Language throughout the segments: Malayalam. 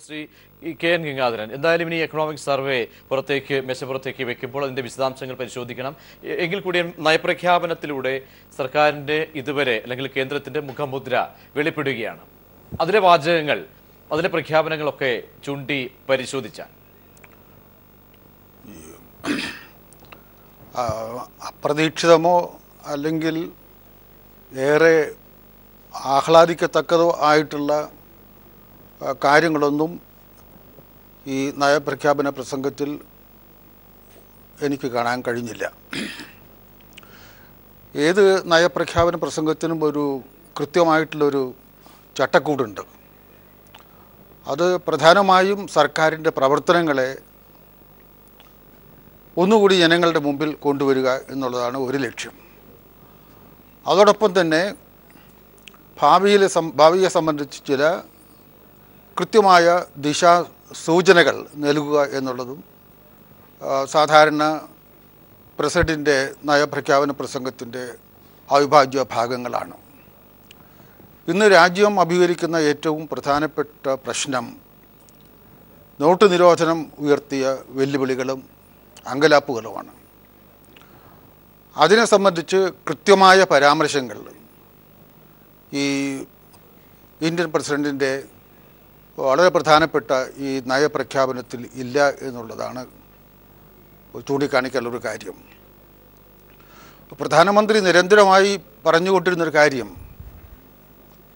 Shri K N Gangadharan. എന്തായാലും ഇനി എക്കണോമിക് സർവേ പുറത്തേക്ക് മെച്ചപ്പുറത്തേക്ക് വെക്കുമ്പോൾ അതിന്റെ വിശദാംശങ്ങൾ പരിശോധിക്കണം. എങ്കിൽ കൂടിയും നയപ്രഖ്യാപനത്തിലൂടെ സർക്കാരിന്റെ ഇതുവരെ അല്ലെങ്കിൽ കേന്ദ്രത്തിന്റെ മുഖമുദ്ര വെളിപ്പെടുകയാണ്. അതിലെ വാചകങ്ങൾ അതിലെ പ്രഖ്യാപനങ്ങളൊക്കെ ചൂണ്ടി പരിശോധിച്ചാൽ. അപ്രതീക്ഷിതമോ അല്ലെങ്കിൽ ഏറെ ആഹ്ലാദിക്കത്തക്കതോ ആയിട്ടുള്ള കാര്യങ്ങളൊന്നും ഈ നയപ്രഖ്യാപന പ്രസംഗത്തിൽ എനിക്ക് കാണാൻ കഴിഞ്ഞില്ല. ഏത് നയപ്രഖ്യാപന പ്രസംഗത്തിനും ഒരു കൃത്യമായിട്ടുള്ളൊരു ചട്ടക്കൂടുണ്ട്. അത് പ്രധാനമായും സർക്കാരിന്റെ പ്രവർത്തനങ്ങളെ ഒന്നുകൂടി ജനങ്ങളുടെ മുമ്പിൽ കൊണ്ടുവരിക എന്നുള്ളതാണ് ഒരു ലക്ഷ്യം. അതോടൊപ്പം തന്നെ ഭാവിയിലെ ഭാവിയെ സംബന്ധിച്ച് ചില കൃത്യമായ ദിശാസൂചനകൾ നൽകുക എന്നുള്ളതും സാധാരണ പ്രസിഡന്റിന്റെ നയപ്രഖ്യാപന പ്രസംഗത്തിന്റെ അവിഭാജ്യ ഭാഗങ്ങളാണ്. ഇന്ന് രാജ്യം അഭികരിക്കുന്ന ഏറ്റവും പ്രധാനപ്പെട്ട പ്രശ്നം നോട്ട് നിരോധനം ഉയർത്തിയ വെല്ലുവിളികളും അങ്കലാപ്പുകളുമാണ്. അതിനെ സംബന്ധിച്ച് കൃത്യമായ പരാമർശങ്ങൾ ഈ ഇന്ത്യൻ പ്രസിഡന്റിന്റെ വളരെ പ്രധാനപ്പെട്ട ഈ നയപ്രഖ്യാപനത്തിൽ ഇല്ല എന്നുള്ളതാണ് ചൂണ്ടിക്കാണിക്കാനുള്ളൊരു കാര്യം. പ്രധാനമന്ത്രി നിരന്തരമായി പറഞ്ഞുകൊണ്ടിരുന്നൊരു കാര്യം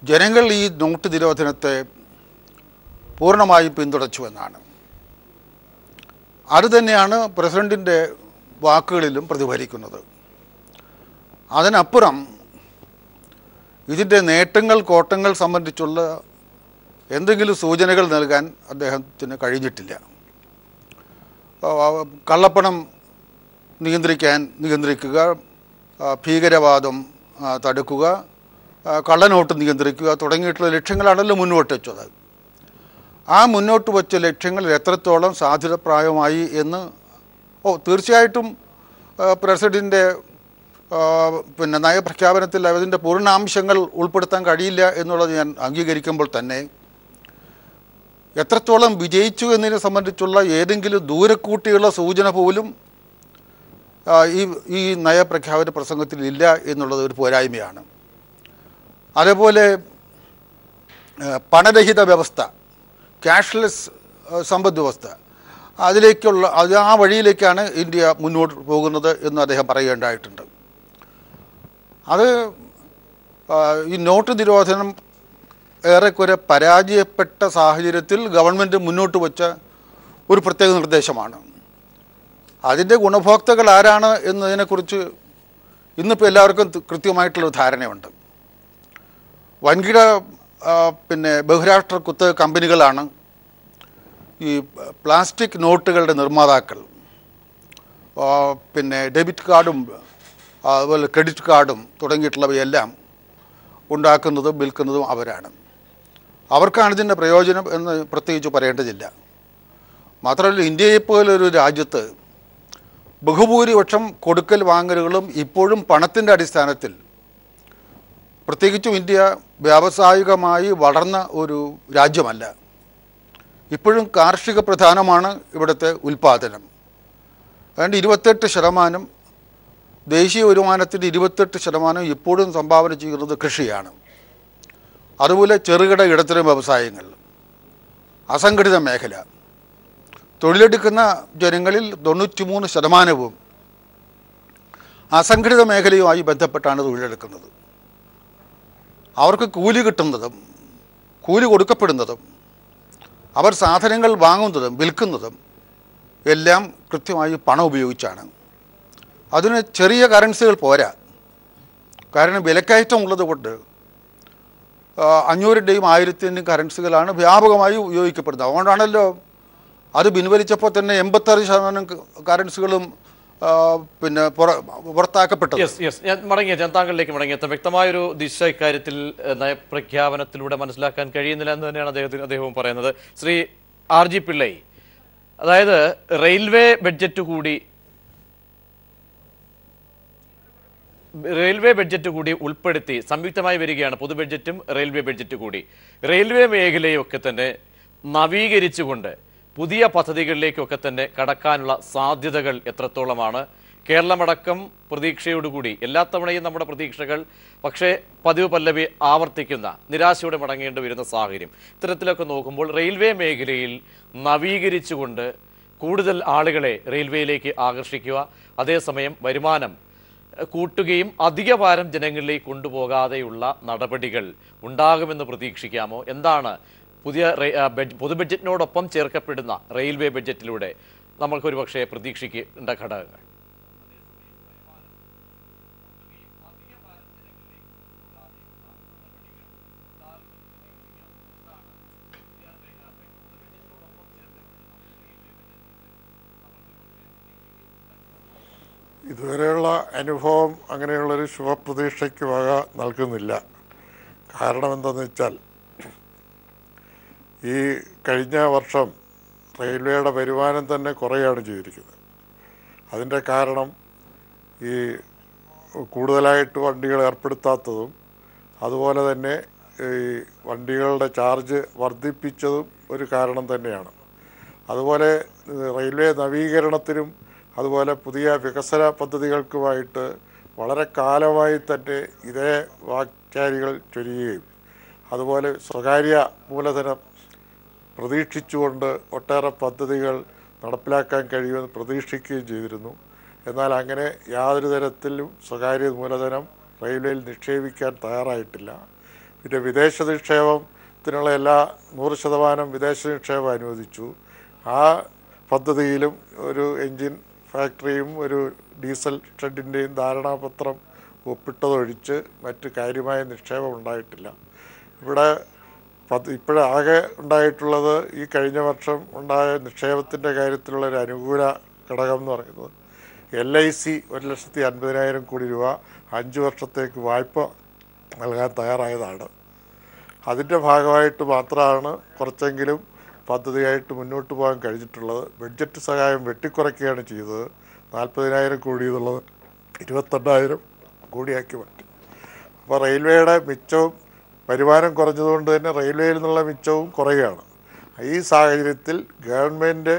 ജനങ്ങൾ ഈ നോട്ട് നിരോധനത്തെ പൂർണമായും പിന്തുണച്ചുവെന്നാണ് അതുതന്നെയാണ് പ്രസിഡന്റിന്റെ വാക്കുകളിലും പ്രതിഫലിക്കുന്നത്. അതിനപ്പുറം ഇതിന്റെ നേട്ടങ്ങൾ കോട്ടങ്ങൾ സംബന്ധിച്ചുള്ള എന്തെങ്കിലും സൂചനകൾ നൽകാൻ അദ്ദേഹത്തിന് കഴിഞ്ഞിട്ടില്ല. കള്ളപ്പണം നിയന്ത്രിക്കാൻ നിയന്ത്രിക്കുക ഭീകരവാദം തടുക്കുക കള്ളനോട്ട് നിയന്ത്രിക്കുക തുടങ്ങിയിട്ടുള്ള ലക്ഷ്യങ്ങളാണല്ലോ മുന്നോട്ട് വെച്ചത്. ആ മുന്നോട്ട് വെച്ച ലക്ഷ്യങ്ങൾ എത്രത്തോളം സാധ്യതപ്രായമായി എന്ന് ഓ തീർച്ചയായിട്ടും പ്രസിഡന്റിന്റെ പിന്നെ നയപ്രഖ്യാപനത്തിൽ അതിന്റെ പൂർണാംശങ്ങൾ ഉൾപ്പെടുത്താൻ കഴിയില്ല എന്നുള്ളത് ഞാൻ അംഗീകരിക്കുമ്പോൾ തന്നെ എത്രത്തോളം വിജയിച്ചു എന്നതിനെ സംബന്ധിച്ചുള്ള ഏതെങ്കിലും ദൂരക്കൂട്ടിയുള്ള സൂചന പോലും ഈ ഈ നയപ്രഖ്യാപന പ്രസംഗത്തിൽ ഇല്ല എന്നുള്ളത് ഒരു പോരായ്മയാണ്. അതേപോലെ പണരഹിത വ്യവസ്ഥ ക്യാഷ്ലെസ് സമ്പദ് വ്യവസ്ഥ അതിലേക്കുള്ള അത് ആ വഴിയിലേക്കാണ് ഇന്ത്യ മുന്നോട്ട് പോകുന്നത് എന്ന് അദ്ദേഹം പറയേണ്ടതായിട്ടുണ്ട് അത് ഈ നോട്ട് നിരോധനം ഏറെക്കുറെ പരാജയപ്പെട്ട സാഹചര്യത്തിൽ ഗവൺമെന്റ് മുന്നോട്ട് വച്ച ഒരു പ്രത്യേക നിർദ്ദേശമാണ്. അതിന്റെ ഗുണഭോക്താക്കൾ ആരാണ് എന്നതിനെക്കുറിച്ച് ഇന്നിപ്പോൾ എല്ലാവർക്കും കൃത്യമായിട്ടുള്ള ധാരണയുണ്ട്. വൻകിട പിന്നെ ബഹുരാഷ്ട്ര കുത്തക കമ്പനികളാണ് ഈ പ്ലാസ്റ്റിക് നോട്ടുകളുടെ നിർമ്മാതാക്കൾ. പിന്നെ ഡെബിറ്റ് കാർഡും അതുപോലെ ക്രെഡിറ്റ് കാർഡും തുടങ്ങിയിട്ടുള്ളവയെല്ലാം ഉണ്ടാക്കുന്നതും വിൽക്കുന്നതും അവരാണ്. അവർക്കാണ് ഇതിന്റെ പ്രയോജനം എന്ന് പ്രത്യേകിച്ച് പറയേണ്ടതില്ല. മാത്രമല്ല ഇന്ത്യയെപ്പോലൊരു രാജ്യത്ത് ബഹുഭൂരിപക്ഷം കൊടുക്കൽ വാങ്ങലുകളും ഇപ്പോഴും പണത്തിന്റെ അടിസ്ഥാനത്തിൽ പ്രത്യേകിച്ചും ഇന്ത്യ വ്യാവസായികമായി വളർന്ന ഒരു രാജ്യമല്ല. ഇപ്പോഴും കാർഷിക പ്രധാനമാണ് ഇവിടുത്തെ ഉൽപ്പാദനം അതുകൊണ്ട് ഇരുപത്തെട്ട് ശതമാനം ദേശീയ വരുമാനത്തിന്റെ ഇരുപത്തെട്ട് ശതമാനം ഇപ്പോഴും സംഭാവന ചെയ്യുന്നത് കൃഷിയാണ്. അതുപോലെ ചെറുകിട ഇടത്തരം വ്യവസായങ്ങൾ അസംഘടിത മേഖല തൊഴിലെടുക്കുന്ന ജനങ്ങളിൽ തൊണ്ണൂറ്റിമൂന്ന് ശതമാനവും അസംഘടിത മേഖലയുമായി ബന്ധപ്പെട്ടാണ് തൊഴിലെടുക്കുന്നത്. അവർക്ക് കൂലി കിട്ടുന്നതും കൂലി കൊടുക്കപ്പെടുന്നതും അവർ സാധനങ്ങൾ വാങ്ങുന്നതും വിൽക്കുന്നതും എല്ലാം കൃത്യമായി പണം ഉപയോഗിച്ചാണ്. അതിന് ചെറിയ കറൻസികൾ പോരാ. കാരണം വിലക്കയറ്റം ഉള്ളത് കൊണ്ട് അഞ്ഞൂറിന്റെയും ആയിരത്തിന്റെയും കറൻസികളാണ് വ്യാപകമായി ഉപയോഗിക്കപ്പെടുന്നത്. അതുകൊണ്ടാണല്ലോ അത് പിൻവലിച്ചപ്പോൾ തന്നെ എൺപത്താറ് ശതമാനം കറൻസികളും പിന്നെ പുറ പുറത്താക്കപ്പെട്ടത്. യെസ് യെസ് ഞാൻ മടങ്ങിയ ഞാൻ താങ്കളിലേക്ക് മടങ്ങിയെത്താം വ്യക്തമായൊരു ദിശ ഇക്കാര്യത്തിൽ നയപ്രഖ്യാപനത്തിലൂടെ മനസ്സിലാക്കാൻ കഴിയുന്നില്ല എന്ന് തന്നെയാണ് അദ്ദേഹത്തിന് അദ്ദേഹവും പറയുന്നത്. ശ്രീ ആർ ജി പിള്ളൈ അതായത് റെയിൽവേ ബഡ്ജറ്റ് കൂടി റെയിൽവേ ബഡ്ജറ്റ് കൂടി ഉൾപ്പെടുത്തി സംയുക്തമായി വരികയാണ് പൊതു ബഡ്ജറ്റും റെയിൽവേ ബഡ്ജറ്റ് കൂടി. റെയിൽവേ മേഖലയൊക്കെ തന്നെ നവീകരിച്ചുകൊണ്ട് പുതിയ പദ്ധതികളിലേക്കൊക്കെ തന്നെ കടക്കാനുള്ള സാധ്യതകൾ എത്രത്തോളമാണ്? കേരളമടക്കം പ്രതീക്ഷയോടുകൂടി എല്ലാ തവണയും നമ്മുടെ പ്രതീക്ഷകൾ പക്ഷേ പതിവ് പല്ലവി ആവർത്തിക്കുന്ന നിരാശയോടെ മടങ്ങേണ്ടി വരുന്ന സാഹചര്യം. ഇത്തരത്തിലൊക്കെ നോക്കുമ്പോൾ റെയിൽവേ മേഖലയിൽ നവീകരിച്ചുകൊണ്ട് കൂടുതൽ ആളുകളെ റെയിൽവേയിലേക്ക് ആകർഷിക്കുക അതേസമയം വരുമാനം കൂട്ടുകയും അധിക ഭാരം ജനങ്ങളിലേക്ക് കൊണ്ടുപോകാതെയുള്ള നടപടികൾ ഉണ്ടാകുമെന്ന് പ്രതീക്ഷിക്കാമോ? എന്താണ് പുതിയ പൊതു ബഡ്ജറ്റിനോടൊപ്പം ചേർക്കപ്പെടുന്ന റെയിൽവേ ബഡ്ജറ്റിലൂടെ നമ്മൾക്കൊരു പക്ഷേ പ്രതീക്ഷിക്കേണ്ട ഘടകങ്ങൾ? ഇതുവരെയുള്ള അനുഭവം അങ്ങനെയുള്ളൊരു ശുഭപ്രതീക്ഷയ്ക്ക് വക നൽകുന്നില്ല. കാരണം എന്തെന്ന് വെച്ചാൽ ഈ കഴിഞ്ഞ വർഷം റെയിൽവേയുടെ വരുമാനം തന്നെ കുറയാണ് ചെയ്തിരിക്കുന്നത്. അതിന്റെ കാരണം ഈ കൂടുതലായിട്ട് വണ്ടികൾ ഏർപ്പെടുത്താത്തതും അതുപോലെ തന്നെ ഈ വണ്ടികളുടെ ചാർജ് വർദ്ധിപ്പിച്ചതും ഒരു കാരണം തന്നെയാണ്. അതുപോലെ റെയിൽവേ നവീകരണത്തിനും അതുപോലെ പുതിയ വികസന പദ്ധതികൾക്കുമായിട്ട് വളരെ കാലമായി തന്നെ ഇതേ വാക്ചാരികൾ ചൊരിയുകയും അതുപോലെ സ്വകാര്യ മൂലധനം പ്രതീക്ഷിച്ചുകൊണ്ട് ഒട്ടേറെ പദ്ധതികൾ നടപ്പിലാക്കാൻ കഴിയുമെന്ന് പ്രതീക്ഷിക്കുകയും ചെയ്തിരുന്നു. എന്നാൽ അങ്ങനെ യാതൊരു തരത്തിലും സ്വകാര്യ മൂലധനം റെയിൽവേയിൽ നിക്ഷേപിക്കാൻ തയ്യാറായിട്ടില്ല. പിന്നെ വിദേശ നിക്ഷേപത്തിനുള്ള എല്ലാ നൂറ് ശതമാനം വിദേശ നിക്ഷേപം അനുവദിച്ചു. ആ പദ്ധതിയിലും ഒരു എൻജിൻ ഫാക്ടറിയും ഒരു ഡീസൽ ഷെഡിന്റെയും ധാരണാപത്രം ഒപ്പിട്ടതൊഴിച്ച് മറ്റ് കാര്യമായ നിക്ഷേപം ഉണ്ടായിട്ടില്ല. ഇവിടെ ഇപ്പോഴാകെ ഉണ്ടായിട്ടുള്ളത് ഈ കഴിഞ്ഞ വർഷം ഉണ്ടായ നിക്ഷേപത്തിന്റെ കാര്യത്തിലുള്ള ഒരു അനുകൂല ഘടകം എന്ന് പറയുന്നത് എൽ ഐ സി ഒരു ലക്ഷത്തി അൻപതിനായിരം കോടി രൂപ അഞ്ച് വർഷത്തേക്ക് വായ്പ നൽകാൻ തയ്യാറായതാണ്. അതിന്റെ ഭാഗമായിട്ട് മാത്രമാണ് കുറച്ചെങ്കിലും പദ്ധതിയായിട്ട് മുന്നോട്ട് പോകാൻ കഴിഞ്ഞിട്ടുള്ളത്. ബഡ്ജറ്റ് സഹായം വെട്ടിക്കുറയ്ക്കുകയാണ് ചെയ്തത്. നാൽപ്പതിനായിരം കോടി എന്നുള്ളത് ഇരുപത്തെണ്ണായിരം കോടിയാക്കി മാറ്റി. അപ്പോൾ റെയിൽവേയുടെ മിച്ചവും വരുമാനം കുറഞ്ഞതുകൊണ്ട് തന്നെ റെയിൽവേയിൽ നിന്നുള്ള മിച്ചവും കുറയുകയാണ്. ഈ സാഹചര്യത്തിൽ ഗവൺമെന്റ്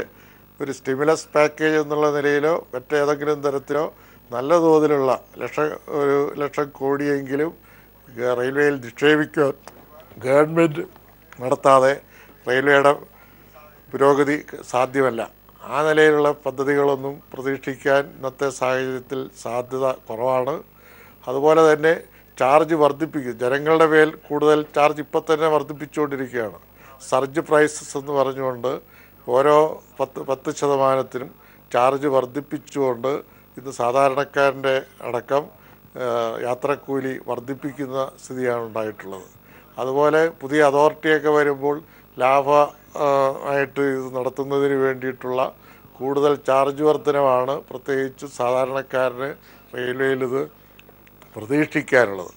ഒരു സ്റ്റിമുലസ് പാക്കേജ് എന്നുള്ള നിലയിലോ മറ്റേതെങ്കിലും തരത്തിലോ നല്ല തോതിലുള്ള ലക്ഷ ഒരു ലക്ഷം കോടിയെങ്കിലും റെയിൽവേയിൽ നിക്ഷേപിക്കാൻ ഗവൺമെന്റ് നടത്താതെ റെയിൽവേയുടെ പുരോഗതി സാധ്യമല്ല. ആ നിലയിലുള്ള പദ്ധതികളൊന്നും പ്രതീക്ഷിക്കാൻ ഇന്നത്തെ സാഹചര്യത്തിൽ സാധ്യത കുറവാണ്. അതുപോലെ തന്നെ ചാർജ് വർദ്ധിപ്പിക്കും. ജനങ്ങളുടെ മേൽ കൂടുതൽ ചാർജ് ഇപ്പം തന്നെ വർദ്ധിപ്പിച്ചുകൊണ്ടിരിക്കുകയാണ്. സർജ് പ്രൈസസ് എന്ന് പറഞ്ഞുകൊണ്ട് ഓരോ പത്ത് പത്ത് ശതമാനത്തിനും ചാർജ് വർദ്ധിപ്പിച്ചുകൊണ്ട് ഇന്ന് സാധാരണക്കാരന്റെ അടക്കം യാത്രക്കൂലി വർദ്ധിപ്പിക്കുന്ന സ്ഥിതിയാണ് ഉണ്ടായിട്ടുള്ളത്. അതുപോലെ പുതിയ അതോറിറ്റിയൊക്കെ വരുമ്പോൾ ലാഭ ആയിട്ട് ഇത് നടത്തുന്നതിന് വേണ്ടിയിട്ടുള്ള കൂടുതൽ ചാർജ് വർധനമാണ് പ്രത്യേകിച്ച് സാധാരണക്കാരന് റെയിൽവേയിൽ ഇത് പ്രതീക്ഷിക്കാനുള്ളത്.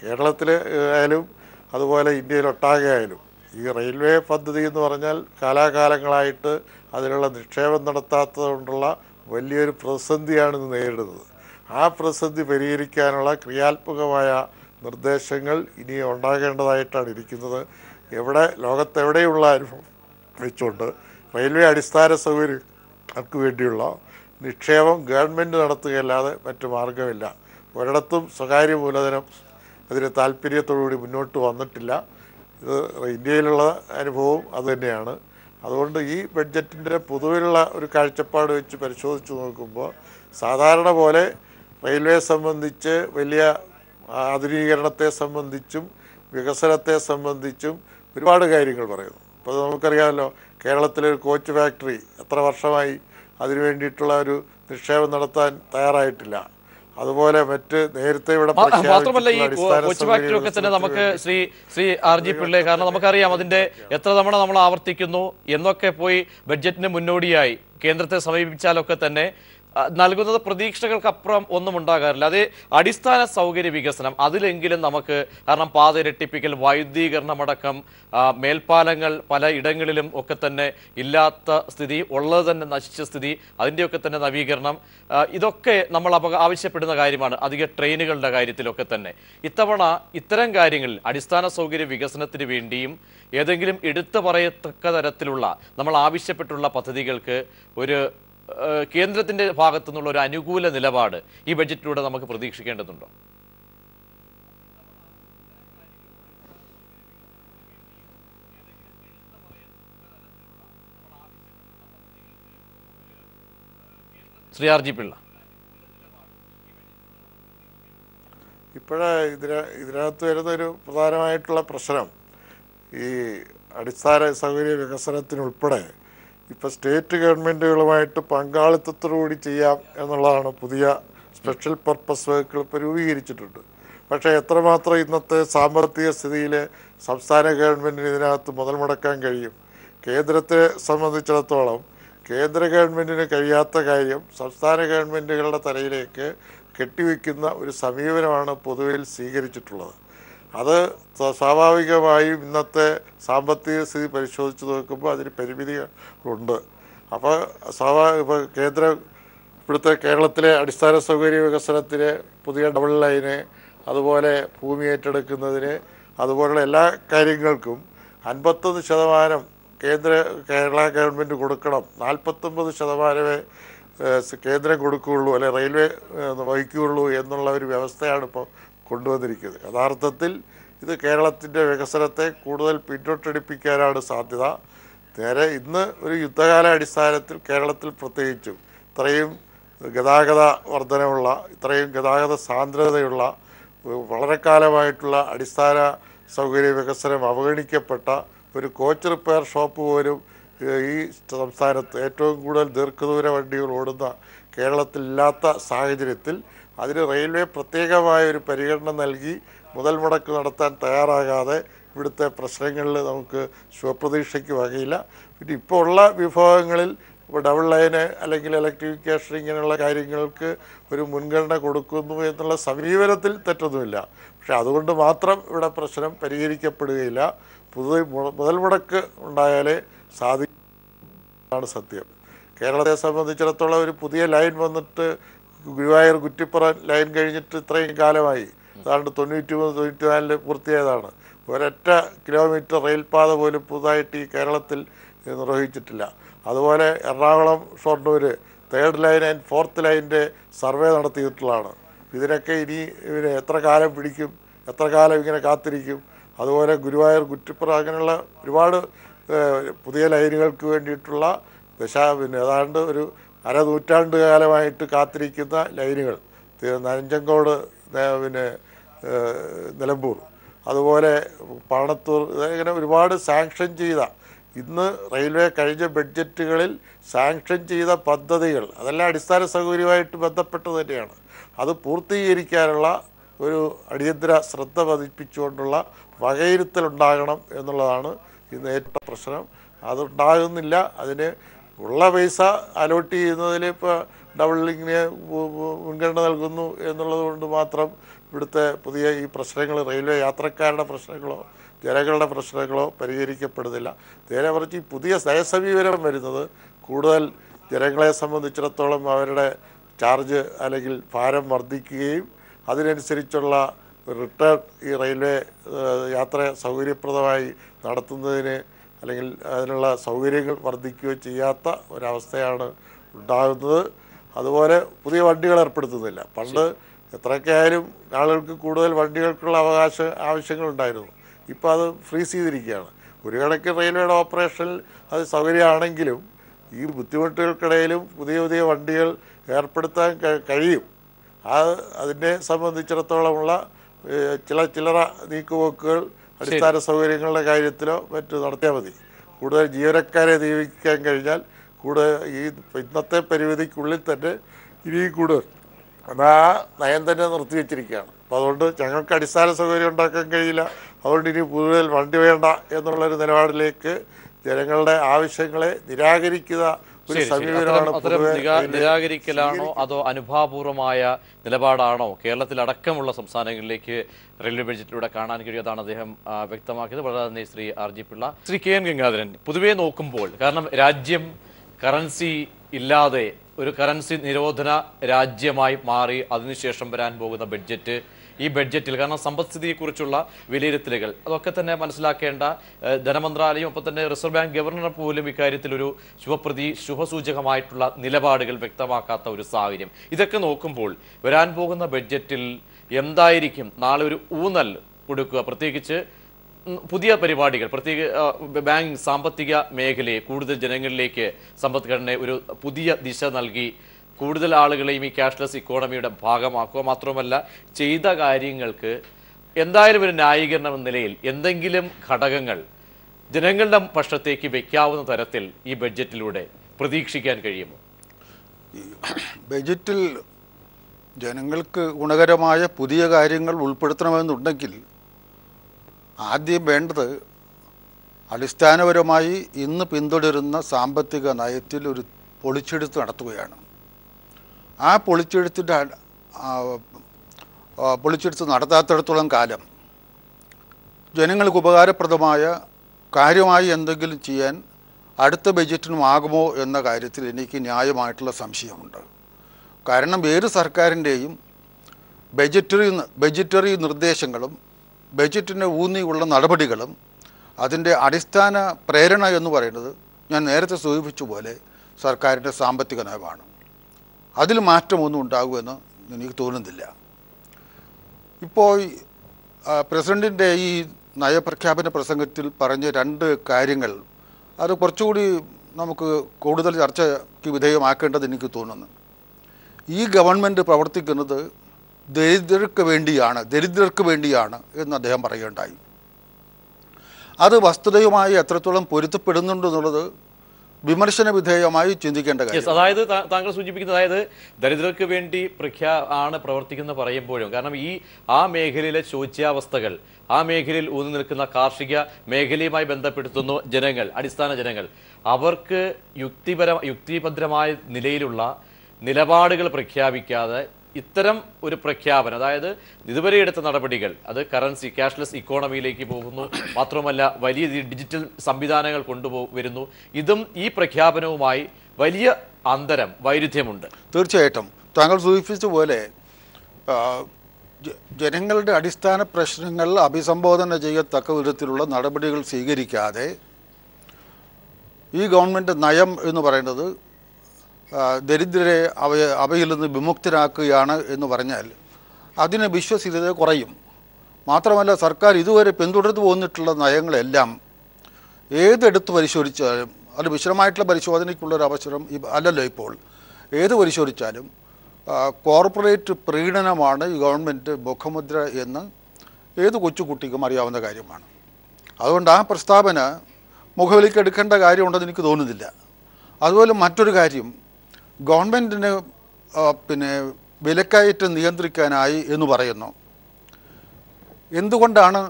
കേരളത്തിൽ ആയാലും അതുപോലെ ഇന്ത്യയിലൊട്ടാകെ ആയാലും ഈ റെയിൽവേ പദ്ധതി എന്ന് പറഞ്ഞാൽ കാലാകാലങ്ങളായിട്ട് അതിനുള്ള നിക്ഷേപം നടത്താത്തതുകൊണ്ടുള്ള വലിയൊരു പ്രതിസന്ധിയാണ് ഇത് നേരിടുന്നത്. ആ പ്രതിസന്ധി പരിഹരിക്കാനുള്ള ക്രിയാത്മകമായ നിർദ്ദേശങ്ങൾ ഇനി ഉണ്ടാകേണ്ടതായിട്ടാണ് ഇരിക്കുന്നത്. എവിടെ ലോകത്തെവിടെയുള്ള അനുഭവം? വെച്ചുകൊണ്ട് റെയിൽവേ അടിസ്ഥാന സൗകര്യങ്ങൾക്ക് വേണ്ടിയുള്ള നിക്ഷേപം ഗവൺമെന്റ് നടത്തുകയല്ലാതെ മറ്റു മാർഗമില്ല ഒരിടത്തും സ്വകാര്യ മൂലധനം അതിന് താല്പര്യത്തോടുകൂടി മുന്നോട്ട് വന്നിട്ടില്ല. ഇത് ഇന്ത്യയിലുള്ള അനുഭവം അതുതന്നെയാണ് അതുകൊണ്ട് ഈ ബഡ്ജറ്റിന്റെ പൊതുവിലുള്ള ഒരു കാഴ്ചപ്പാട് വെച്ച് പരിശോധിച്ച് നോക്കുമ്പോൾ സാധാരണ പോലെ റെയിൽവേ സംബന്ധിച്ച് വലിയ ആധുനീകരണത്തെ സംബന്ധിച്ചും വികസനത്തെ സംബന്ധിച്ചും ഒരുപാട് കാര്യങ്ങൾ പറയുന്നു. ഇപ്പോൾ നമുക്കറിയാമല്ലോ കേരളത്തിലെ ഒരു കോച്ച് ഫാക്ടറി എത്ര വർഷമായി അതിനു വേണ്ടിയിട്ടുള്ള ഒരു നിക്ഷേപം നടത്താൻ തയ്യാറായിട്ടില്ല. അതുപോലെ മറ്റ് നേരത്തെ ഇവിടെ മാത്രമല്ല ഈ കോച്ച് കൊ- കൊച്ചു ഫാക്ടറി ഒക്കെ തന്നെ നമുക്ക് ശ്രീ ശ്രീ ആർ ജി പിള്ളെ കാരണം നമുക്കറിയാം അതിന്റെ എത്ര തവണ നമ്മൾ ആവർത്തിക്കുന്നു എന്നൊക്കെ പോയി ബഡ്ജറ്റിന് മുന്നോടിയായി. കേന്ദ്രത്തെ സമീപിച്ചാലൊക്കെ തന്നെ നൽകുന്നത് പ്രതീക്ഷകൾക്കപ്പുറം ഒന്നും ഉണ്ടാകാറില്ല. അത് അടിസ്ഥാന സൗകര്യ വികസനം. അതിലെങ്കിലും നമുക്ക് കാരണം പാത ഇരട്ടിപ്പിക്കൽ വൈദ്യുതീകരണമടക്കം മേൽപ്പാലങ്ങൾ പല ഇടങ്ങളിലും ഒക്കെ തന്നെ ഇല്ലാത്ത സ്ഥിതി ഉള്ളത് തന്നെ നശിച്ച സ്ഥിതി അതിന്റെയൊക്കെ തന്നെ നവീകരണം. ഇതൊക്കെ നമ്മൾ ആവശ്യപ്പെടുന്ന കാര്യമാണ്. അധിക ട്രെയിനുകളുടെ കാര്യത്തിലൊക്കെ തന്നെ. ഇത്തവണ ഇത്തരം കാര്യങ്ങളിൽ അടിസ്ഥാന സൗകര്യ വികസനത്തിന് വേണ്ടിയും ഏതെങ്കിലും എടുത്തു പറയത്തക്ക തരത്തിലുള്ള നമ്മൾ ആവശ്യപ്പെട്ടുള്ള പദ്ധതികൾക്ക് ഒരു കേന്ദ്രത്തിന്റെ ഭാഗത്തു നിന്നുള്ള ഒരു അനുകൂല നിലപാട് ഈ ബഡ്ജറ്റിലൂടെ നമുക്ക് പ്രതീക്ഷിക്കേണ്ടതുണ്ടോ? Shri R G Pillai. ഇപ്പോഴേ ഇതിന് ഇതിനകത്ത് വരുന്നൊരു പ്രധാനമായിട്ടുള്ള പ്രശ്നം ഈ അടിസ്ഥാന സൗകര്യ വികസനത്തിനുൾപ്പെടെ ഇപ്പോൾ സ്റ്റേറ്റ് ഗവൺമെന്റുകളുമായിട്ട് പങ്കാളിത്തത്തോടുകൂടി ചെയ്യാം എന്നുള്ളതാണ് പുതിയ സ്പെഷ്യൽ പർപ്പസ് വെഹിക്കിൾ ഇപ്പോൾ രൂപീകരിച്ചിട്ടുണ്ട്. പക്ഷേ എത്രമാത്രം ഇന്നത്തെ സാമ്പത്തിക സ്ഥിതിയിൽ സംസ്ഥാന ഗവൺമെന്റിന് ഇതിനകത്ത് മുതൽ മുടക്കാൻ കഴിയും? കേന്ദ്രത്തെ സംബന്ധിച്ചിടത്തോളം കേന്ദ്ര ഗവൺമെന്റിന് കഴിയാത്ത കാര്യം സംസ്ഥാന ഗവൺമെന്റുകളുടെ തലയിലേക്ക് കെട്ടിവെക്കുന്ന ഒരു സമീപനമാണ് പൊതുവിൽ സ്വീകരിച്ചിട്ടുള്ളത്. അത് സ്വാഭാവികമായും ഇന്നത്തെ സാമ്പത്തിക സ്ഥിതി പരിശോധിച്ച് നോക്കുമ്പോൾ അതിന് പരിമിതികളുണ്ട് അപ്പോൾ സ്വാഭാവിക ഇപ്പോൾ കേന്ദ്ര ഇവിടുത്തെ കേരളത്തിലെ അടിസ്ഥാന സൗകര്യ വികസനത്തിന് പുതിയ ഡബിൾ ലൈന് അതുപോലെ ഭൂമി ഏറ്റെടുക്കുന്നതിന് അതുപോലുള്ള എല്ലാ കാര്യങ്ങൾക്കും അൻപത്തൊന്ന് ശതമാനം കേന്ദ്ര കേരള ഗവൺമെന്റ് കൊടുക്കണം. നാൽപ്പത്തൊമ്പത് ശതമാനമേ കേന്ദ്രം കൊടുക്കുകയുള്ളൂ അല്ലെ റെയിൽവേ വഹിക്കുകയുള്ളൂ എന്നുള്ള ഒരു വ്യവസ്ഥയാണ് ഇപ്പോൾ കൊണ്ടുവന്നിരിക്കുന്നത്. യഥാർത്ഥത്തിൽ ഇത് കേരളത്തിന്റെ വികസനത്തെ കൂടുതൽ പിന്നോട്ടടിപ്പിക്കാനാണ് സാധ്യത. നേരെ ഇന്ന് ഒരു യുദ്ധകാല അടിസ്ഥാനത്തിൽ കേരളത്തിൽ പ്രത്യേകിച്ചും ഇത്രയും ഗതാഗത വർധനമുള്ള ഇത്രയും ഗതാഗത സാന്ദ്രതയുള്ള വളരെ കാലമായിട്ടുള്ള അടിസ്ഥാന സൗകര്യ വികസനം അവഗണിക്കപ്പെട്ട ഒരു കോച്ച് റിപ്പയർ ഷോപ്പ് പോലും ഈ സംസ്ഥാനത്ത് ഏറ്റവും കൂടുതൽ ദീർഘദൂര വണ്ടികൾ ഓടുന്ന കേരളത്തിലില്ലാത്ത സാഹചര്യത്തിൽ അതിന് റെയിൽവേ പ്രത്യേകമായ ഒരു പരിഗണന നൽകി മുതൽ മുടക്ക് നടത്താൻ തയ്യാറാകാതെ ഇവിടുത്തെ പ്രശ്നങ്ങളിൽ നമുക്ക് ശുഭപ്രതീക്ഷയ്ക്ക് വകയില്ല. പിന്നെ ഇപ്പോൾ ഉള്ള വിഭവങ്ങളിൽ ഇപ്പോൾ ഡബിൾ ലൈന് അല്ലെങ്കിൽ ഇലക്ട്രിഫിക്കേഷൻ ഇങ്ങനെയുള്ള കാര്യങ്ങൾക്ക് ഒരു മുൻഗണന കൊടുക്കുന്നു എന്നുള്ള സമീപനത്തിൽ തെറ്റൊന്നുമില്ല. പക്ഷേ അതുകൊണ്ട് മാത്രം ഇവിടെ പ്രശ്നം പരിഹരിക്കപ്പെടുകയില്ല. പുതു മുതൽ മുടക്ക് ഉണ്ടായാലേ സാധിക്കാണ് സത്യം. കേരളത്തെ സംബന്ധിച്ചിടത്തോളം ഒരു പുതിയ ലൈൻ വന്നിട്ട് ഗുരുവായൂർ കുറ്റിപ്പുറ ലൈൻ കഴിഞ്ഞിട്ട് ഇത്രയും കാലമായി. ഏതാണ്ട് തൊണ്ണൂറ്റി മൂന്ന് തൊണ്ണൂറ്റി നാലിൽ പൂർത്തിയായതാണ്. ഒരൊറ്റ കിലോമീറ്റർ റെയിൽപാത പോലും പുതുതായിട്ട് ഈ കേരളത്തിൽ നിർവഹിച്ചിട്ടില്ല. അതുപോലെ Ernakulam Shoranur third line and fourth ലൈനിന്റെ സർവേ നടത്തിയിട്ടുള്ളതാണ്. ഇതിനൊക്കെ ഇനി ഇവന് എത്ര കാലം പിടിക്കും എത്ര കാലം ഇങ്ങനെ കാത്തിരിക്കും? അതുപോലെ ഗുരുവായൂർ കുറ്റിപ്പുറ അങ്ങനെയുള്ള ഒരുപാട് പുതിയ ലൈനുകൾക്ക് വേണ്ടിയിട്ടുള്ള ദശ പിന്നെ ഏതാണ്ട് ഒരു അര നൂറ്റാണ്ട് കാലമായിട്ട് കാത്തിരിക്കുന്ന ലൈനുകൾ. നരഞ്ചങ്കോട് പിന്നെ നിലമ്പൂർ. അതുപോലെ പാണത്തൂർ ഇങ്ങനെ ഒരുപാട് സാങ്ഷൻ ചെയ്ത ഇന്ന് റെയിൽവേ കഴിഞ്ഞ ബഡ്ജറ്റുകളിൽ സാങ്ഷൻ ചെയ്ത പദ്ധതികൾ അതെല്ലാം അടിസ്ഥാന സൗകര്യമായിട്ട് ബന്ധപ്പെട്ട് തന്നെയാണ്. അത് പൂർത്തീകരിക്കാനുള്ള ഒരു അടിയന്തര ശ്രദ്ധ പതിപ്പിച്ചുകൊണ്ടുള്ള വകയിരുത്തലുണ്ടാകണം എന്നുള്ളതാണ് ഇന്ന് ഏറ്റവും പ്രശ്നം. അതുണ്ടാകുന്നില്ല അതിന് ഉള്ള പൈസ അലോട്ട് ചെയ്യുന്നതിൽ ഇപ്പോൾ ഡബിളിങ്ങിന് മുൻഗണന നൽകുന്നു എന്നുള്ളത് കൊണ്ട് മാത്രം ഇവിടുത്തെ പുതിയ ഈ പ്രശ്നങ്ങൾ റെയിൽവേ യാത്രക്കാരുടെ പ്രശ്നങ്ങളോ ജനങ്ങളുടെ പ്രശ്നങ്ങളോ പരിഹരിക്കപ്പെടുന്നില്ല. നേരെ മറിച്ച് ഈ പുതിയ നയസമീപനം വരുന്നത് കൂടുതൽ ജനങ്ങളെ സംബന്ധിച്ചിടത്തോളം അവരുടെ ചാർജ് അല്ലെങ്കിൽ ഭാരം വർദ്ധിക്കുകയും അതിനനുസരിച്ചുള്ള റിട്ടേൺ ഈ റെയിൽവേ യാത്ര സൗകര്യപ്രദമായി നടത്തുന്നതിന് അല്ലെങ്കിൽ അതിനുള്ള സൗകര്യങ്ങൾ വർദ്ധിക്കുകയോ ചെയ്യാത്ത ഒരവസ്ഥയാണ് ഉണ്ടാകുന്നത്. അതുപോലെ പുതിയ വണ്ടികൾ ഏർപ്പെടുത്തുന്നില്ല. പണ്ട് എത്രയൊക്കെ ആയാലും ആളുകൾക്ക് കൂടുതൽ വണ്ടികൾക്കുള്ള അവകാശ ആവശ്യങ്ങളുണ്ടായിരുന്നു ഇപ്പോൾ അത് ഫ്രീസ് ചെയ്തിരിക്കുകയാണ്. ഒരു കണക്കിന് റെയിൽവേയുടെ ഓപ്പറേഷനിൽ അത് സൗകര്യമാണെങ്കിലും ഈ ബുദ്ധിമുട്ടുകൾക്കിടയിലും പുതിയ പുതിയ വണ്ടികൾ ഏർപ്പെടുത്താൻ കഴി- കഴിയും. അത് അതിനെ സംബന്ധിച്ചിടത്തോളമുള്ള ചില ചില്ലറ നീക്കുപോക്കുകൾ അടിസ്ഥാന സൗകര്യങ്ങളുടെ കാര്യത്തിലോ മറ്റു നടത്തിയാൽ മതി. കൂടുതൽ ജീവനക്കാരെ നിയമിക്കാൻ കഴിഞ്ഞാൽ കൂടുതൽ ഈ ഇന്നത്തെ പരിമിതിക്കുള്ളിൽ തന്നെ ഇനിയും കൂടുതൽ അത് ആ നയം തന്നെ നിർത്തിവെച്ചിരിക്കുകയാണ് അപ്പോൾ അതുകൊണ്ട് ഞങ്ങൾക്ക് അടിസ്ഥാന സൗകര്യം ഉണ്ടാക്കാൻ കഴിയില്ല. അതുകൊണ്ട് ഇനി കൂടുതൽ വണ്ടി വേണ്ട എന്നുള്ളൊരു നിലപാടിലേക്ക് ജനങ്ങളുടെ ആവശ്യങ്ങളെ നിരാകരിക്കുന്ന അത്തരം- നിരാകരിക്കലാണോ അതോ അനുഭാവപൂർവമായ നിലപാടാണോ? കേരളത്തിൽ അടക്കമുള്ള സംസ്ഥാനങ്ങളിലേക്ക് റെയിൽവേ ബഡ്ജറ്റിലൂടെ കാണാൻ കഴിയാതാണ് അദ്ദേഹം വ്യക്തമാക്കിയത്. വളരെ നന്ദി Shri R G Pillai. Shri K N Gangadharan പൊതുവെ നോക്കുമ്പോൾ കാരണം രാജ്യം കറൻസി ഇല്ലാതെ ഒരു കറൻസി നിരോധന രാജ്യമായി മാറി അതിനുശേഷം വരാൻ പോകുന്ന ബഡ്ജറ്റ് ഈ ബഡ്ജറ്റിൽ. കാരണം സമ്പദ്സ്ഥിതിയെക്കുറിച്ചുള്ള വിലയിരുത്തലുകൾ. അതൊക്കെ തന്നെ മനസ്സിലാക്കേണ്ട ധനമന്ത്രാലയം ഒപ്പം തന്നെ റിസർവ് ബാങ്ക് ഗവർണർ പോലും ഇക്കാര്യത്തിൽ ഒരു ശുഭപ്രതി ശുഭസൂചകമായിട്ടുള്ള നിലപാടുകൾ വ്യക്തമാക്കാത്ത ഒരു സാഹചര്യം. ഇതൊക്കെ നോക്കുമ്പോൾ വരാൻ പോകുന്ന ബഡ്ജറ്റിൽ എന്തായിരിക്കും? നാളെ ഒരു ഊന്നൽ കൊടുക്കുക. പ്രത്യേകിച്ച് പുതിയ പരിപാടികൾ. പ്രത്യേക ബാങ്കിങ് സാമ്പത്തിക മേഖലയെ കൂടുതൽ ജനങ്ങളിലേക്ക് സമ്പദ്ഘടനയെ ഒരു പുതിയ ദിശ നൽകി കൂടുതൽ ആളുകളെയും ഈ ക്യാഷ്ലെസ് ഇക്കോണമിയുടെ ഭാഗമാക്കുക മാത്രമല്ല ചെയ്ത കാര്യങ്ങൾക്ക് എന്തായാലും ഒരു ന്യായീകരണം എന്ന നിലയിൽ എന്തെങ്കിലും ഘടകങ്ങൾ ജനങ്ങളുടെ പക്ഷത്തേക്ക് വയ്ക്കാവുന്ന തരത്തിൽ ഈ ബഡ്ജറ്റിലൂടെ പ്രതീക്ഷിക്കാൻ കഴിയുമോ? ബഡ്ജറ്റിൽ ജനങ്ങൾക്ക് ഗുണകരമായ പുതിയ കാര്യങ്ങൾ ഉൾപ്പെടുത്തണമെന്നുണ്ടെങ്കിൽ ആദ്യം വേണ്ടത് അടിസ്ഥാനപരമായി ഇന്ന് പിന്തുടരുന്ന സാമ്പത്തിക നയത്തിൽ ഒരു പൊളിച്ചെടുത്ത് നടത്തുകയാണ്. ആ പൊളിച്ചെടുത്തിന്റെ പൊളിച്ചെടുത്ത് നടത്താത്തിടത്തോളം കാലം ജനങ്ങൾക്ക് ഉപകാരപ്രദമായ കാര്യമായി എന്തെങ്കിലും ചെയ്യാൻ അടുത്ത ബജറ്റിനുമാകുമോ എന്ന കാര്യത്തിൽ എനിക്ക് ന്യായമായിട്ടുള്ള സംശയമുണ്ട്. കാരണം ഏത് സർക്കാരിന്റെയും ബജറ്ററി ബജറ്ററി നിർദ്ദേശങ്ങളും ബജറ്റിനെ ഊന്നിയുള്ള നടപടികളും അതിന്റെ അടിസ്ഥാന പ്രേരണ എന്ന് പറയുന്നത് ഞാൻ നേരത്തെ സൂചിപ്പിച്ച പോലെ സർക്കാരിന്റെ സാമ്പത്തിക നയമാണ്. അതിൽ മാറ്റമൊന്നും ഉണ്ടാകുമെന്ന് എനിക്ക് തോന്നുന്നില്ല. ഇപ്പോൾ പ്രസിഡന്റിന്റെ ഈ നയപ്രഖ്യാപന പ്രസംഗത്തിൽ പറഞ്ഞ രണ്ട് കാര്യങ്ങൾ അത് കുറച്ചുകൂടി നമുക്ക് കൂടുതൽ ചർച്ചയ്ക്ക് വിധേയമാക്കേണ്ടത് എനിക്ക് തോന്നുന്നു. ഈ ഗവൺമെന്റ് പ്രവർത്തിക്കുന്നത് ദരിദ്രർക്ക് വേണ്ടിയാണ് ദരിദ്രർക്ക് വേണ്ടിയാണ് എന്ന് അദ്ദേഹം പറയുകയുണ്ടായി. അത് വസ്തുതയുമായി എത്രത്തോളം പൊരുത്തപ്പെടുന്നുണ്ടെന്നുള്ളത് വിമർശന വിധേയമായി ചിന്തിക്കേണ്ട കാര്യം. അതായത് താങ്കൾ സൂചിപ്പിക്കുന്നത് അതായത് ദരിദ്രർക്ക് വേണ്ടി പ്രഖ്യാ ആണ് പ്രവർത്തിക്കുന്ന പറയുമ്പോഴും. കാരണം ഈ ആ മേഖലയിലെ ശോച്യാവസ്ഥകൾ ആ മേഖലയിൽ ഊന്നി നിൽക്കുന്ന കാർഷിക മേഖലയുമായി ബന്ധപ്പെടുത്തുന്ന ജനങ്ങൾ അടിസ്ഥാന ജനങ്ങൾ. അവർക്ക് യുക്തിപര യുക്തിഭദ്രമായ നിലയിലുള്ള നിലപാടുകൾ പ്രഖ്യാപിക്കാതെ ഇത്തരം ഒരു പ്രഖ്യാപനം അതായത് ഇതുവരെ എടുത്ത നടപടികൾ അത് കറൻസി ക്യാഷ്ലെസ് ഇക്കോണമിയിലേക്ക് പോകുന്നു. മാത്രമല്ല വലിയ ഡിജിറ്റൽ സംവിധാനങ്ങൾ കൊണ്ടുപോ വരുന്നു. ഇതും ഈ പ്രഖ്യാപനവുമായി വലിയ അന്തരം വൈരുദ്ധ്യമുണ്ട്. തീർച്ചയായിട്ടും. താങ്കൾ സൂചിപ്പിച്ച പോലെ ജനങ്ങളുടെ അടിസ്ഥാന പ്രശ്നങ്ങൾ അഭിസംബോധന ചെയ്യത്തക്ക വിധത്തിലുള്ള നടപടികൾ സ്വീകരിക്കാതെ ഈ ഗവൺമെന്റ് നയം എന്ന് പറയുന്നത് ദരിദ്രരെ അവ അവയിൽ നിന്ന് വിമുക്തരാക്കുകയാണ് എന്ന് പറഞ്ഞാൽ അതിന് വിശ്വസനീയത കുറയും. മാത്രമല്ല സർക്കാർ ഇതുവരെ പിന്തുടർന്നു പോന്നിട്ടുള്ള നയങ്ങളെല്ലാം ഏതെടുത്ത് പരിശോധിച്ചാലും അത് വിശദമായിട്ടുള്ള പരിശോധനയ്ക്കുള്ളൊരു അവസരം അല്ലല്ലോ ഇപ്പോൾ. ഏത് പരിശോധിച്ചാലും കോർപ്പറേറ്റ് പ്രീണനമാണ് ഈ ഗവൺമെന്റ് മുഖമുദ്ര എന്ന് ഏത് കൊച്ചുകുട്ടിക്കും അറിയാവുന്ന കാര്യമാണ്. അതുകൊണ്ട് ആ പ്രസ്താവന മുഖവിലേക്ക് എടുക്കേണ്ട കാര്യമുണ്ടെന്ന് എനിക്ക് തോന്നുന്നില്ല. അതുപോലെ മറ്റൊരു കാര്യം ഗവൺമെന്റിന് പിന്നെ വിലക്കയറ്റം നിയന്ത്രിക്കാനായി എന്ന് പറയുന്നു. എന്തുകൊണ്ടാണ്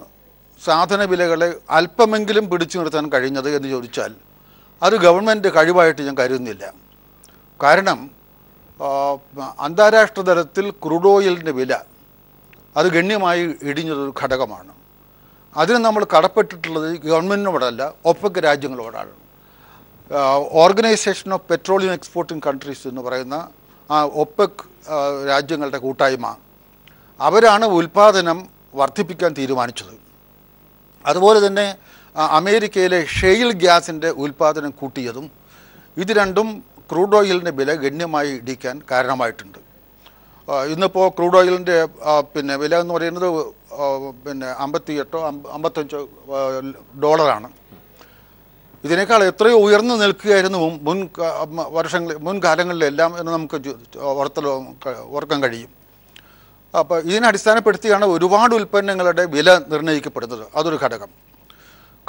സാധന വിലകളെ അല്പമെങ്കിലും പിടിച്ചു നിർത്താൻ കഴിഞ്ഞത് എന്ന് ചോദിച്ചാൽ അത് ഗവൺമെന്റ് കഴിവായിട്ട് ഞാൻ കരുതുന്നില്ല. കാരണം അന്താരാഷ്ട്ര തലത്തിൽ ക്രൂഡ് ഓയിലിന്റെ വില അത് ഗണ്യമായി ഇടിഞ്ഞൊരു ഘടകമാണ്. അതിന് നമ്മൾ കടപ്പെട്ടിട്ടുള്ളത് ഗവൺമെന്റിനോടല്ല ഒപ്പക്ക് രാജ്യങ്ങളോടാണ്. Organisation of petroleum exporting countries എന്ന് പറയുന്ന ആ ഒപ്പക് രാജ്യങ്ങളുടെ കൂട്ടായ്മ. അവരാണ് ഉൽപ്പാദനം വർദ്ധിപ്പിക്കാൻ തീരുമാനിച്ചത്. അതുപോലെ തന്നെ അമേരിക്കയിലെ ഷെയിൽ ഗ്യാസിന്റെ ഉൽപാദനം കൂട്ടിയതും ഇത് രണ്ടും ക്രൂഡ് ഓയിലിന്റെ വില ഗണ്യമായി ഇടിക്കാൻ കാരണമായിട്ടുണ്ട്. ഇന്നിപ്പോൾ ക്രൂഡ് ഓയിലിന്റെ പിന്നെ വില എന്ന് പറയുന്നത് പിന്നെ അമ്പത്തിയെട്ടോ അമ്പ- അമ്പത്തഞ്ചോ ഡോളറാണ്. ഇതിനേക്കാൾ എത്രയോ ഉയർന്നു നിൽക്കുകയായിരുന്നു മുൻ- വർഷങ്ങൾ മുൻകാലങ്ങളിലെല്ലാം എന്ന് നമുക്ക് ക- ഓർക്കാൻ കഴിയും. അപ്പോൾ ഇതിനെ അടിസ്ഥാനപ്പെടുത്തിയാണ് ഒരുപാട് ഉൽപ്പന്നങ്ങളുടെ വില നിർണയിക്കപ്പെടുന്നത്. അതൊരു ഘടകം.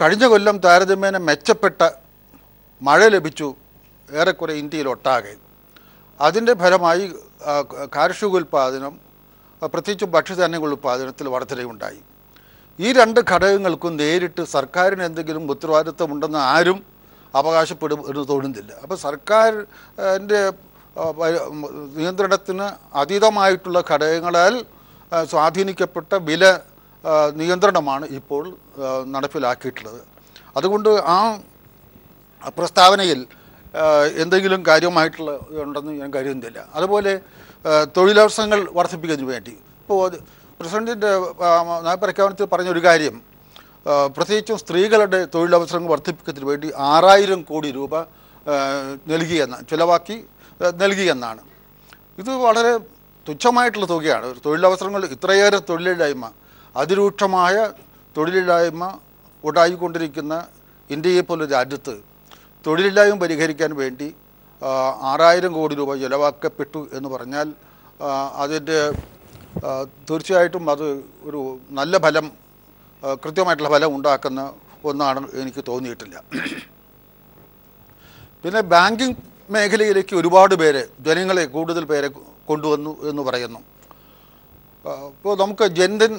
കഴിഞ്ഞ കൊല്ലം താരതമ്യേന മെച്ചപ്പെട്ട മഴ ലഭിച്ചു. ഏറെക്കുറെ ഇന്ത്യയിലൊട്ടാകെ. അതിന്റെ ഫലമായി കാർഷിക ഉൽപ്പാദനം പ്രത്യേകിച്ച് ഭക്ഷ്യധാന്യങ്ങൾ ഉൽപ്പാദനത്തിൽ വർധനയുണ്ടായി. ഈ രണ്ട് ഘടകങ്ങൾക്കും നേരിട്ട് സർക്കാരിന് എന്തെങ്കിലും ഉത്തരവാദിത്വമുണ്ടെന്ന് ആരും അവകാശപ്പെടും എന്ന് തോന്നുന്നില്ല അപ്പോൾ സർക്കാരിന്റെ നിയന്ത്രണത്തിന് അതീതമായിട്ടുള്ള ഘടകങ്ങളാൽ സ്വാധീനിക്കപ്പെട്ട വില നിയന്ത്രണമാണ് ഇപ്പോൾ നടപ്പിലാക്കിയിട്ടുള്ളത്. അതുകൊണ്ട് ആ പ്രസ്താവനയിൽ എന്തെങ്കിലും കാര്യമായിട്ടുള്ള ഉണ്ടെന്ന് ഞാൻ കരുതുന്നില്ല. അതുപോലെ തൊഴിലവസരങ്ങൾ വർദ്ധിപ്പിക്കുന്നതിന് വേണ്ടി. ഇപ്പോൾ പ്രസിഡന്റിന്റെ നയപ്രഖ്യാപനത്തിൽ പറഞ്ഞൊരു കാര്യം പ്രത്യേകിച്ചും സ്ത്രീകളുടെ തൊഴിലവസരങ്ങൾ വർദ്ധിപ്പിക്കുന്നതിന് വേണ്ടി ആറായിരം കോടി രൂപ നൽകിയെന്ന ചിലവാക്കി നൽകിയെന്നാണ്. ഇത് വളരെ തുച്ഛമായിട്ടുള്ള തുകയാണ്. തൊഴിലവസരങ്ങൾ ഇത്രയേറെ തൊഴിലില്ലായ്മ അതിരൂക്ഷമായ തൊഴിലില്ലായ്മ ഉണ്ടായിക്കൊണ്ടിരിക്കുന്ന ഇന്ത്യയെ പോലെ രാജ്യത്ത് തൊഴിലില്ലായ്മ പരിഹരിക്കാൻ വേണ്ടി ആറായിരം കോടി രൂപ ചിലവാക്കപ്പെട്ടു എന്ന് പറഞ്ഞാൽ അതിന്റെ തീർച്ചയായിട്ടും അത് ഒരു നല്ല ഫലം കൃത്യമായിട്ടുള്ള ഫലം ഉണ്ടാക്കുന്ന ഒന്നാണ് എനിക്ക് തോന്നിയിട്ടില്ല പിന്നെ ബാങ്കിങ് മേഖലയിലേക്ക് ഒരുപാട് പേരെ ജനങ്ങളെ കൂടുതൽ പേരെ കൊണ്ടുവന്നു എന്ന് പറയുന്നു ഇപ്പോൾ നമുക്ക് ജൻധൻ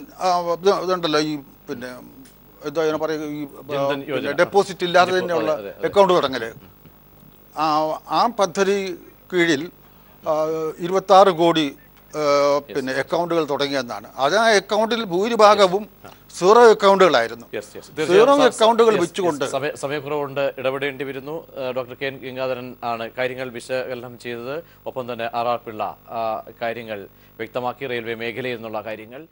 ഇതുണ്ടല്ലോ ഈ പിന്നെ എന്താ ഞാൻ പറയുക ഈ. ഡെപ്പോസിറ്റ് ഇല്ലാതെ തന്നെയുള്ള. അക്കൗണ്ട് തുടങ്ങൽ ആ പദ്ധതി കീഴിൽ ഇരുപത്താറ് കോടി പിന്നെ അക്കൗണ്ടുകൾ തുടങ്ങിയെന്നാണ് അത് ആ അക്കൗണ്ടിൽ ഭൂരിഭാഗവും സീറോ അക്കൗണ്ടുകളായിരുന്നു. സീറോ അക്കൗണ്ടുകൾ വെച്ചുകൊണ്ട് സമയക്കുറവുണ്ട് ഇടപെടേണ്ടി വരുന്നു ഡോക്ടർ കെ എൻ ഗംഗാധരൻ ആണ് കാര്യങ്ങൾ വിശകലനം ചെയ്തത്. ഒപ്പം തന്നെ ആർ ആർ പിള്ള കാര്യങ്ങൾ വ്യക്തമാക്കി റെയിൽവേ മേഖലയിൽ നിന്നുള്ള കാര്യങ്ങൾ.